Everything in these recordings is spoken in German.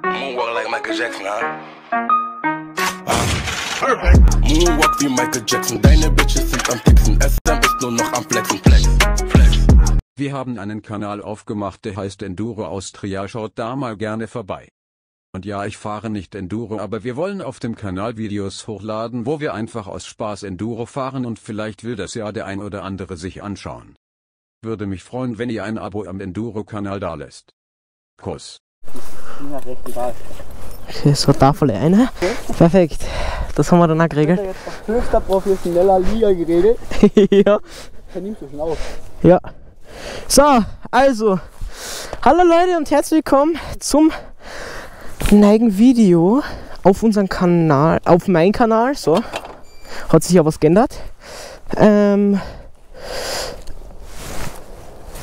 Moonwalk like Michael Jackson, huh? Perfect. Moonwalk wie Michael Jackson. Deine Bitches sind am Texen. SM ist nur noch am Flexen. Flex. Flex. Wir haben einen Kanal aufgemacht, der heißt Enduro Austria. Schaut da mal gerne vorbei. Und ja, ich fahre nicht Enduro, aber wir wollen auf dem Kanal Videos hochladen, wo wir einfach aus Spaß Enduro fahren und vielleicht will das ja der ein oder andere sich anschauen. Würde mich freuen, wenn ihr ein Abo am Enduro-Kanal dalässt. Kuss. Mir recht egal. So Tafel eine. Perfekt. Das haben wir dann auch Ich geregelt. jetzt auf höchster professioneller Liga geredet. ja. Vernimmst du schon auf. Ja. So, also. Hallo Leute und herzlich willkommen zum neuen Video auf unserem Kanal, auf meinem Kanal. So. Hat sich ja was geändert. Ähm,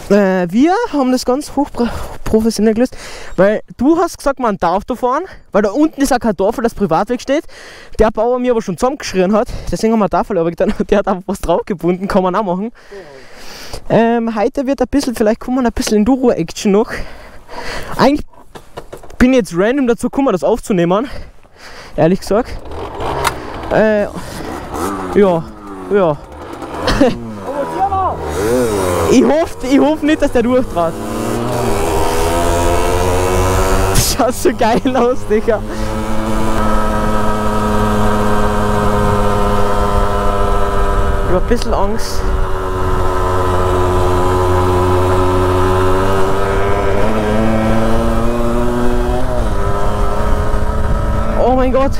äh, wir haben das ganz hochprofessionell gelöst, weil du hast gesagt, man darf da fahren, weil da unten ist kein Dorf, das Privatweg steht. Der Bauer mir aber schon zusammengeschrien hat, deswegen haben wir aber getan. Der hat einfach was draufgebunden, kann man auch machen. Ähm, heute wird ein bisschen, vielleicht kommen ein bisschen Enduro-Action noch. Eigentlich bin ich jetzt random dazu gekommen, das aufzunehmen. Ehrlich gesagt. Äh, ja, ja. ich hoffe ich hoff nicht, dass der durchtrat. Das schaut so geil aus, Digga. Ich hab ein bisschen Angst. Oh mein Gott.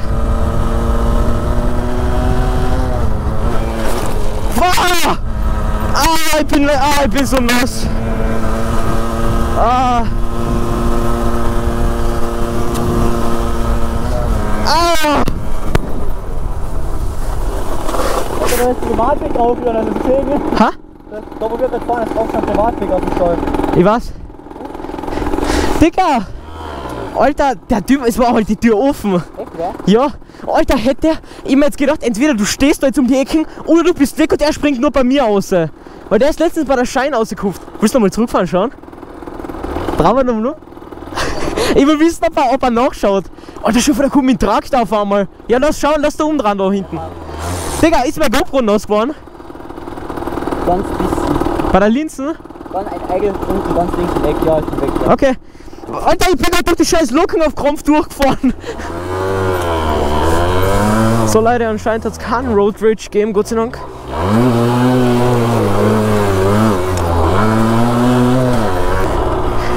Ah! Ah, ich bin, ah, ich bin so nass. Ah. Ah. Da ist Privatweg drauf, oder das ist Zähne. Ha? Da wo wir gerade fahren, ist auch schon Privatweg auf dem Steuer. Ich was? Dicker! Alter, der Typ, es war halt die Tür offen. Echt, ja? Ja, Alter, hätte der, ich mir jetzt gedacht, entweder du stehst da jetzt um die Ecken oder du bist weg und er springt nur bei mir raus. Weil der ist letztens bei der Schein rausgekauft. Willst du noch mal zurückfahren schauen? Brauchen wir noch? Ich will wissen, ob er, ob er nachschaut. Alter, schon wieder kommt mein Traktor auf einmal. Ja, lass schauen, lass da umdrehen da hinten. Digga, ist mein GoPro nass geworden? Ganz bisschen. Bei der Linsen? Dann ein Eigel unten ganz links weg, ja, ist weg, ja. Okay. Alter, ich bin halt durch die scheiß Locken auf Krampf durchgefahren. So Leute, anscheinend hat es keinen Road Rage gegeben, Gott sei Dank.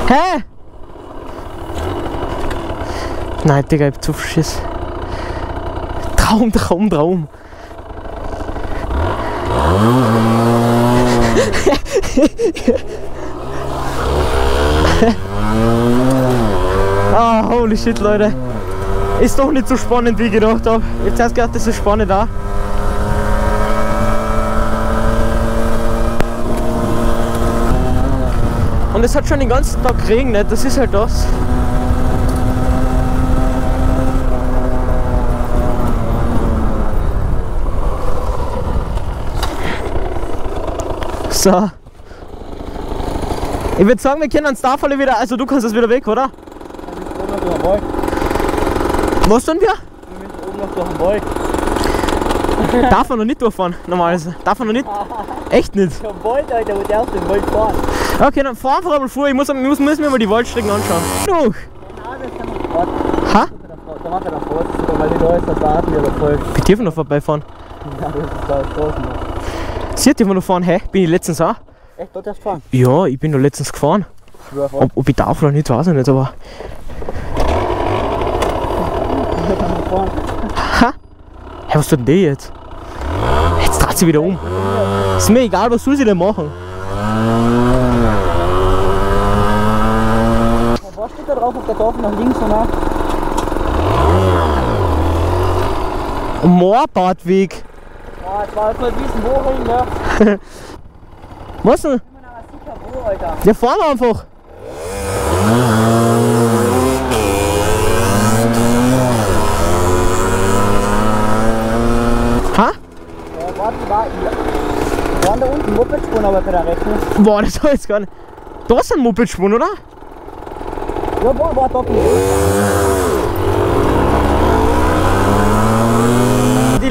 Hä? Nein, Digga, ich hab zu viel Schiss. Traum, Traum, Traum. Ah, holy shit, Leute. Ist doch nicht so spannend, wie ich gedacht hab zuerst gedacht, das ist spannend auch. Und es hat schon den ganzen Tag geregnet, das ist halt das. So. Ich würde sagen, wir können ans Starfalle wieder, also du kannst es wieder weg, oder? Wir müssen. Was tun wir? Wir müssen oben noch durch den Wald. Darf man noch nicht durchfahren, normalerweise. Darf man noch nicht? Echt nicht? Der Wald, Alter, wo der auf den Wald fahren. Okay, dann fahr einfach einmal vor. Ich muss, ich muss, muss mir mal die Waldstrecken anschauen. Das warten. Ha? Da macht er dann vor, das ist sogar, weil die da ist, das warten wir aber voll. Wir dürfen noch vorbeifahren. Ja, das ist da draußen noch. Sie dürfen noch fahren. Hä? Bin ich letztens auch? Echt, dort erst fahren? Ja, ich bin noch letztens gefahren. Ob, ob ich darf oder nicht, weiß ich nicht, aber. Ha? Hä, was tut denn die jetzt? Jetzt dreht sie wieder um. Ist mir egal, was soll sie denn machen? Was steht da drauf auf der Tafel nach links und nach? Moorbadweg. Ja, jetzt war jetzt nicht wissen, wohin, ne? Was denn? Ich. Ja, fahren wir einfach. Ha? Ja, warte, war hier. Waren da unten Mopedspuren aber bei der Rechnung? Boah, das war jetzt gar nicht. Da ist ein Mopedschwund, oder? Ja, boah, war doppelt.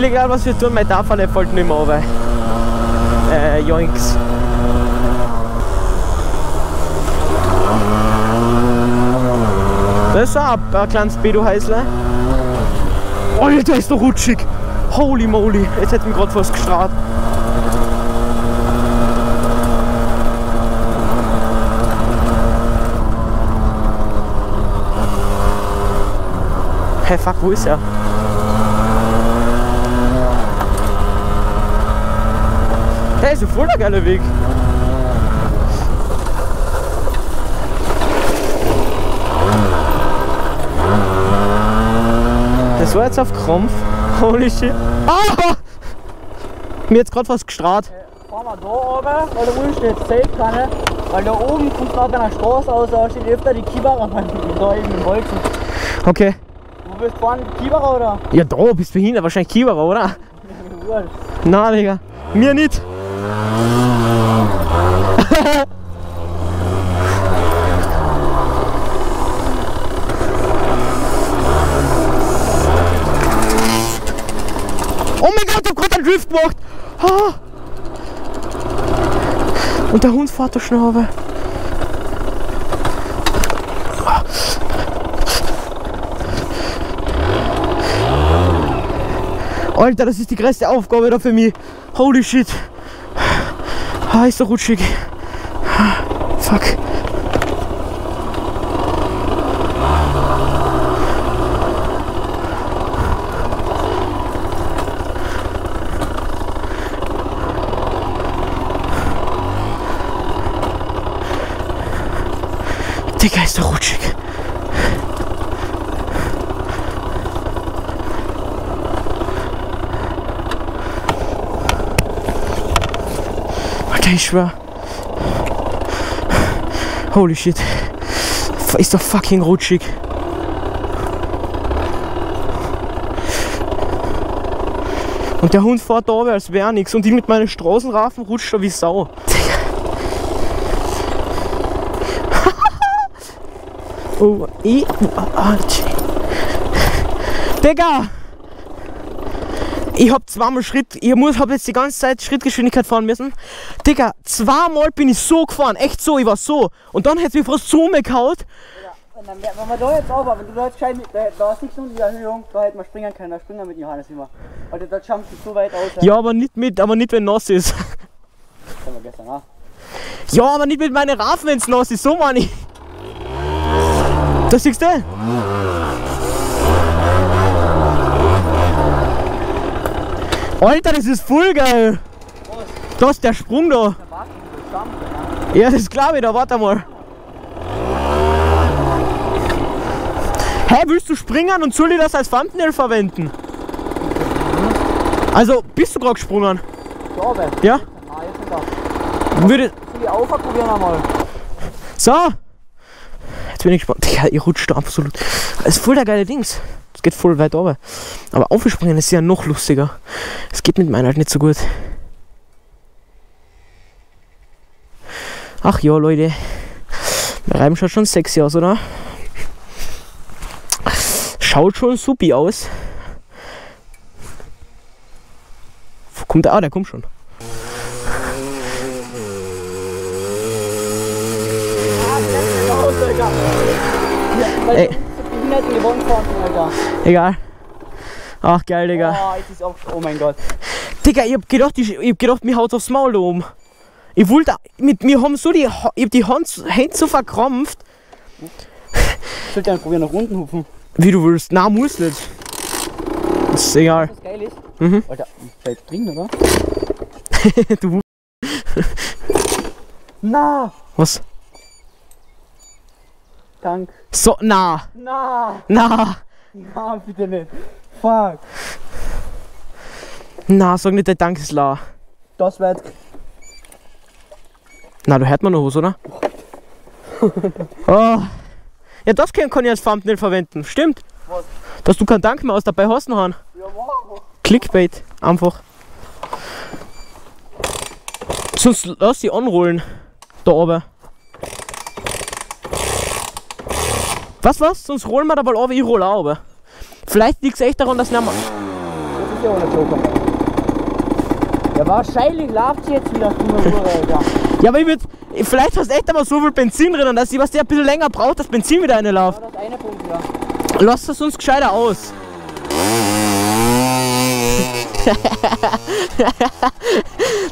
Egal was wir tun, mein Tafel fällt nicht mehr runter. Äh, Joinks. Das ist auch ein, ein kleines Bedo-Heißle. Alter, ist doch rutschig. Holy moly, jetzt hätte mich gerade fast gestrahlt. Hey, fuck, wo ist er? Der ist ein voller geiler Weg. Das war jetzt auf Krampf. Holy shit. Ah! Mir jetzt gerade fast gestrahlt. Fahren wir da runter, weil da unten steht safe keine. Weil da oben kommt gerade eine Straße aus, da steht öfter die Kieberer, da eben im Holzen. Okay. Wo bist du fahren? Kieberer oder? Ja, da bist du hinter, wahrscheinlich Kieberer, oder? Na, Digga. Mir nicht. Und der Hund fährt schnell runter. Alter, das ist die größte Aufgabe da für mich. Holy shit. Ah, ist so rutschig. Digga, ist so rutschig. Alter, ich schwör. Holy shit. Ist doch fucking rutschig. Und der Hund fährt da als wäre nichts. Und ich mit meinen Straßenrafen rutscht da wie Sau. Digga. oh, I, ah, tsch. Digga! Ich hab zweimal Schritt, ich muss, hab jetzt die ganze Zeit Schrittgeschwindigkeit fahren müssen. Digga, zweimal bin ich so gefahren, echt so, ich war so. Und dann hätte mich fast so umgehauen. Wenn, dann, wenn wir da jetzt aber, wenn du da jetzt gescheit mit, da, da ist nichts unten die Erhöhung, da hätten wir springen können, da springen wir mit Johannes immer. Alter, da jumpt du so weit aus. Ja, aber nicht mit, aber nicht wenn nass ist. Das haben wir gestern auch. Ja, aber nicht mit meinen Rafen, wenn's nass ist, so meine ich. Das siehst du? Alter, das ist voll geil. Das ist der Sprung da. Ja, das glaube ich, da warte mal. Hä, willst du springen und soll ich das als Thumbnail verwenden? Also, bist du gerade gesprungen? Ja? Ah, wir. Würde, ich probieren einmal? So. Bin ich gespannt. Ja, ihr rutscht da absolut. Das ist voll der geile Dings. Es geht voll weit runter. Aber aufspringen ist ja noch lustiger. Es geht mit meinem halt nicht so gut. Ach ja, Leute. Der Reiben schaut schon sexy aus, oder? Schaut schon supi aus. Kommt der? Ah, der kommt schon. Raus, Alter. Ja, weil Ey. ich bin nicht in die Wand fahren, Alter. Egal. Ach, geil, Digga. Oh, jetzt ist auch, oh mein Gott. Digga, ich hab gedacht, ich, ich hab gedacht, mir haut aufs Maul oben. Ich wollte, mit mir haben so die, ich hab die Hand, so- Hände so verkrampft, Ich sollte dann probieren nach unten hupfen. wie du willst. Nein, muss nicht. Ist egal. Was geil ist. Mhm. Alter, bleibt drin, oder? du, Na, was? Dank. So, na, Na, na, na, bitte nicht. Fuck. na, sag nicht, der Dank ist la. Das war jetzt. Na, da hört man noch was, oder? oh. Ja, das kann, kann ich als Thumbnail verwenden. Stimmt. Was? Dass du keinen Dank mehr aus dabei hast, noch Ja, wow. Clickbait, einfach. Sonst lass die anrollen. Da oben. Was, was? Sonst rollen wir da mal runter, ich roll auch runter. Vielleicht liegt es echt daran, dass nicht mehr... Das ist ja ohne Joker. Ja, wahrscheinlich läuft sie jetzt wieder, Alter. Ja, aber ich würd, vielleicht hast du echt aber so viel Benzin drin, dass ich was der ein bisschen länger braucht, dass Benzin wieder reinläuft. Ja, das eine Punkt, ja. Lass das uns gescheiter aus.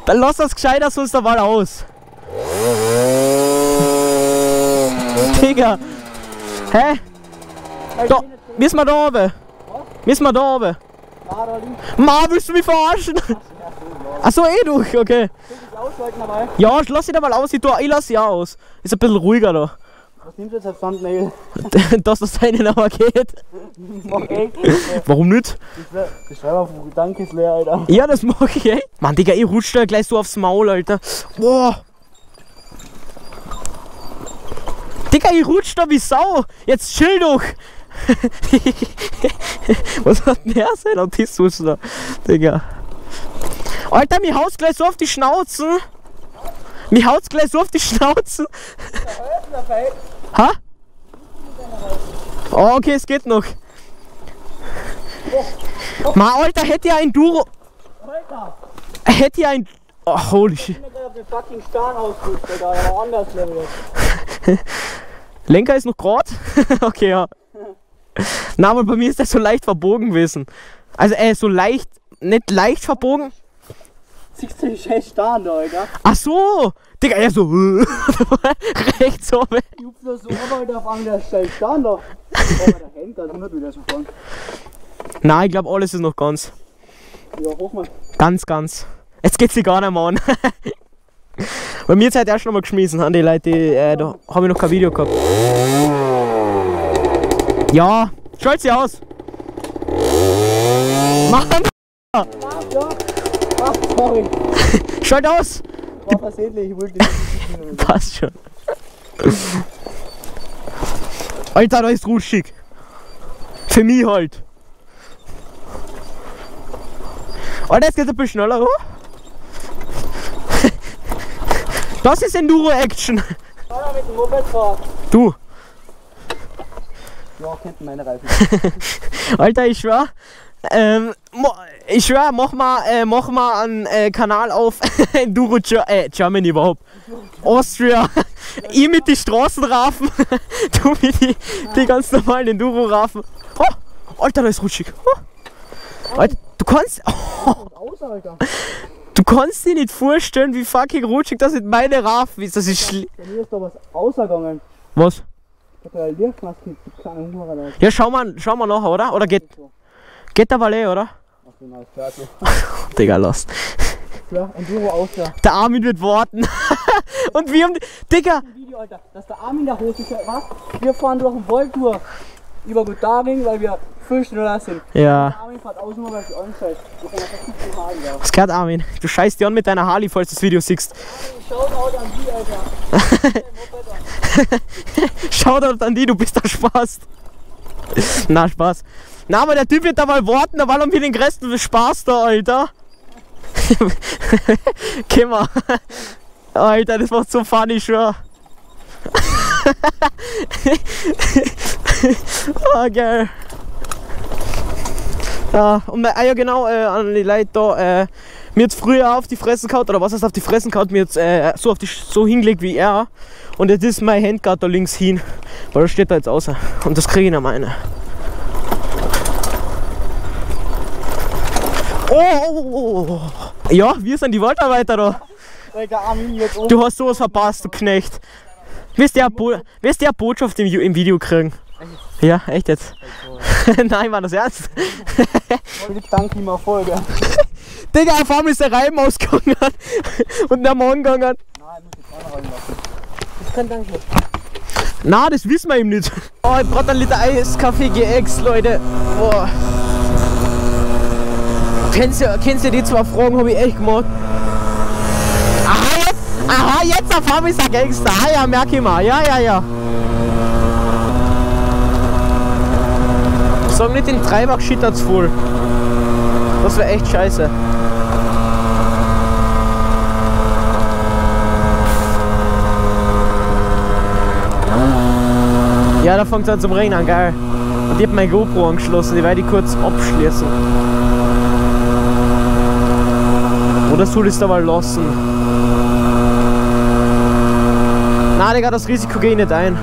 Dann lass das gescheiter sonst der Wahl aus. Digga. Hä? Da, müssen wir da oben? Müssen wir da oben? Da, da. Ma, willst du mich verarschen? Achso, eh durch, okay. Ich. Ja, lass ihn mal aus, ich, tu- ich lass sie aus. Ist ein bisschen ruhiger da. Was nimmst du jetzt als Thumbnail? Dass das seinen aber geht. Mach echt. Warum nicht? Ich schreibe auf Gedankensleer, Alter. Ja, das mag ich, ey. Mann, Digga, ich rutsch da gleich so aufs Maul, Alter. Boah. Digga, ich rutsch da wie Sau. Jetzt chill doch. Was hat denn der sein Autismus da? Digga. Alter, mir haut's gleich so auf die Schnauze. Mir haut's gleich so auf die Schnauze. Ha? Oh, okay, es geht noch. Ma, Alter, hätte ja ein Duro. Alter! Hätte ja ein. Oh, holy shit. Ich bin gerade auf den fucking Stern ausgerutscht, Alter. Anders Level. Lenker ist noch gerade? okay, ja. Na, aber bei mir ist das so leicht verbogen gewesen. Also, äh, so leicht, nicht leicht verbogen. Siehst du den scheiß Stern da, Alter? Ach so! Digga, er so. rechts oben. Ich hupf da so Alter, auf einmal der scheiß Stern da. Oh, der hängt da, 100 wieder so vorn. Nein, ich glaube, alles ist noch ganz. Ja, hoch mal. Ganz, ganz. Jetzt geht's sich gar nicht mehr an. Bei mir hat erst noch mal geschmissen, an die Leute, die, äh, da habe ich noch kein Video gehabt. Ja, schalt sie aus. Mann, Ja. Ach, sorry. schalt aus. War versehentlich, ich wollte nicht. Passt schon. Alter, da ist rutschig. Für mich halt. Alter, jetzt geht's ein bisschen schneller, oder? Das ist Enduro-Action. Alter, mit dem Moped fahren. Du, Ja, kennt meine Reifen. Alter, ich schwör. Ähm, ich schwör, mach mal, äh, mach mal einen äh, Kanal auf Enduro äh, Germany überhaupt. Austria. ich mit die Straßenrafen. du mit die, die ganz normalen Enduro-Rafen. Oh, Alter, da ist rutschig. Oh. Alter, du kannst. Aus, Alter. Du kannst dir nicht vorstellen, wie fucking rutschig das mit meine Rafen ist. Das ist schli Bei mir ist da was ausgegangen. Was? Ja schau mal, schau mal nachher, oder? Oder geht, geht der Valet, oder? Ach, klar, so. Digga, lost. Ja, Enduro aus, ja. Der Armin wird warten. Und wir haben. die- Digga! Video, Alter, dass der Armin da hoch ist, was? Wir fahren durch einen Waldtour über Gutaring, weil wir Ja. Armin fährt außen nur, nicht fahren, ja. Was gehört, Armin? Du scheißt dir an mit deiner Harley, falls du das Video siehst. Schaut out an die, Alter. Schau dort an die, du bist der Spaß. Na, Spaß. Na, aber der Typ wird da mal warten, da war wir den größten Spaß da, Alter. Geh mal. Alter, das macht so funny, schon. oh, geil. Ja, und, ah, ja genau, äh, an die Leute da, äh, mir jetzt früher auf die Fressen gehauen, oder was heißt auf die Fressen gehauen, mir jetzt äh, so, auf die, so hingelegt wie er. Und jetzt ist mein Handguard da links hin, weil das steht da jetzt außer. Und das kriege ich noch meine. Oh, oh, oh, oh. Ja, wir sind die Waldarbeiter da. Du hast sowas verpasst, du Knecht. Wirst du ja, ja Botschaft im, im Video kriegen. Ja, echt jetzt. Nein, war das ernst? Ich danke ihm auf Folge. Digga, auf einmal ist der Reim ausgegangen und der Mann gegangen. Nein, ich muss jetzt auch reinlassen. Ich kann danken. Na, das wissen wir ihm nicht. Oh, ich brauche einen Liter Eiskaffee GX, Leute. Boah. Kennst du, kennst du die zwei Fragen, habe ich echt gemacht. Aha, jetzt, aha, jetzt auf einmal ist er Gangster. Ah ja, merk ich mal. Ja, ja, ja. Sag nicht, den Treibach schittert's voll. Das wäre echt scheiße. Ja, da fängt es an zum Regnen an, geil. Und ich hab mein GoPro angeschlossen, die werde ich kurz abschließen. Oder soll ich es da mal lassen? Nein, Digga, das Risiko gehe ich nicht ein.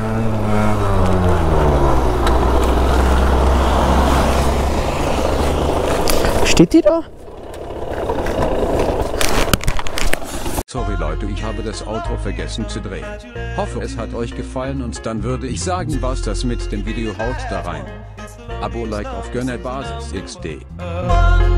Steht die da? Sorry Leute, ich habe das Outro vergessen zu drehen. Hoffe es hat euch gefallen und dann würde ich sagen, was das mit dem Video haut da rein. Abo like auf Gönnerbasis XD. One